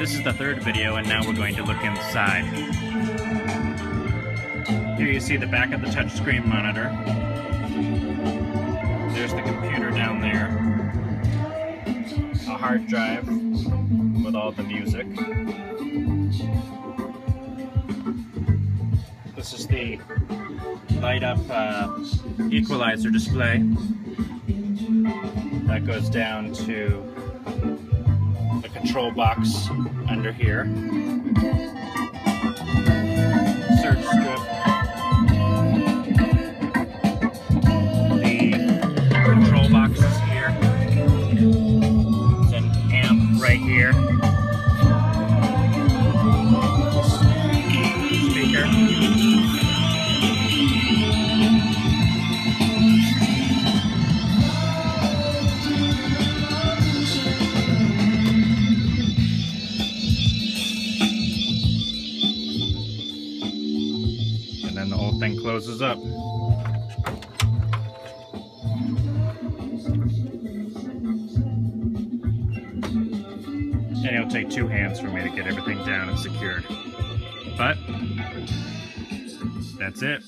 This is the third video and now we're going to look inside. Here you see the back of the touchscreen monitor. There's the computer down there. A hard drive with all the music. This is the light up uh, equalizer display that goes down to control box under here. Search strip. The control box is here. There's an amp right here. Then the whole thing closes up. And it'll take two hands for me to get everything down and secured. But that's it.